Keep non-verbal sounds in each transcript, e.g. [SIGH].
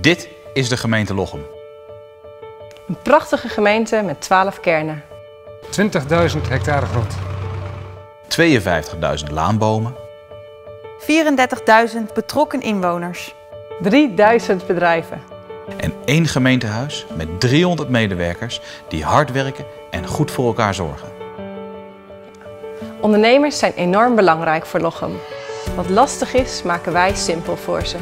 Dit is de gemeente Lochem. Een prachtige gemeente met 12 kernen. 20.000 hectare grond. 52.000 laanbomen, 34.000 betrokken inwoners. 3000 bedrijven. en één gemeentehuis met 300 medewerkers die hard werken en goed voor elkaar zorgen. Ondernemers zijn enorm belangrijk voor Lochem. Wat lastig is, maken wij simpel voor ze.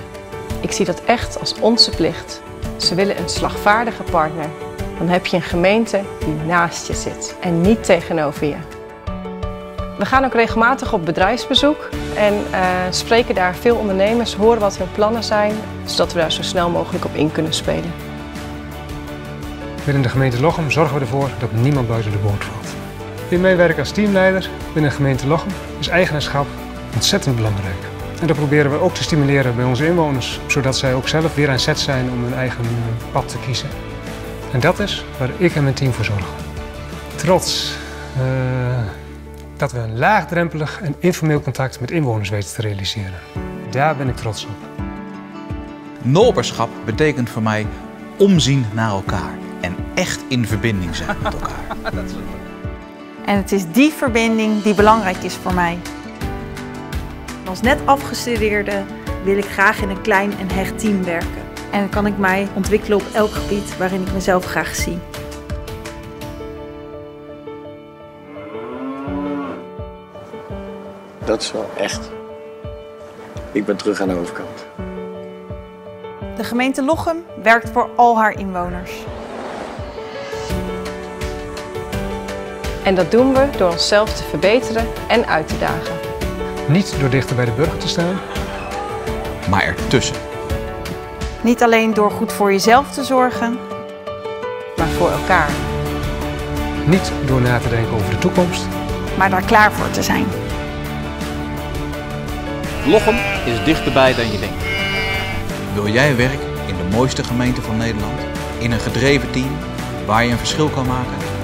Ik zie dat echt als onze plicht. Ze willen een slagvaardige partner. Dan heb je een gemeente die naast je zit en niet tegenover je. We gaan ook regelmatig op bedrijfsbezoek en eh, spreken daar veel ondernemers, horen wat hun plannen zijn, zodat we daar zo snel mogelijk op in kunnen spelen. Binnen de gemeente Lochem zorgen we ervoor dat niemand buiten de boot valt. In meewerken als teamleider binnen de gemeente Lochem is eigenaarschap ontzettend belangrijk. En dat proberen we ook te stimuleren bij onze inwoners, zodat zij ook zelf weer aan zet zijn om hun eigen eh, pad te kiezen. En dat is waar ik en mijn team voor zorgen. Trots eh, dat we een laagdrempelig en informeel contact met inwoners weten te realiseren. Daar ben ik trots op. Nolberschap betekent voor mij omzien naar elkaar en echt in verbinding zijn met elkaar. [LAUGHS] En het is die verbinding die belangrijk is voor mij. Als net afgestudeerde wil ik graag in een klein en hecht team werken. En dan kan ik mij ontwikkelen op elk gebied waarin ik mezelf graag zie. Dat is wel echt. Ik ben terug aan de overkant. De gemeente Lochem werkt voor al haar inwoners. En dat doen we door onszelf te verbeteren en uit te dagen. Niet door dichter bij de burger te staan, Maar ertussen. Niet alleen door goed voor jezelf te zorgen, Maar voor elkaar. niet door na te denken over de toekomst, maar daar klaar voor te zijn. Lochem is dichterbij dan je denkt. Wil jij werken in de mooiste gemeente van Nederland? In een gedreven team waar je een verschil kan maken?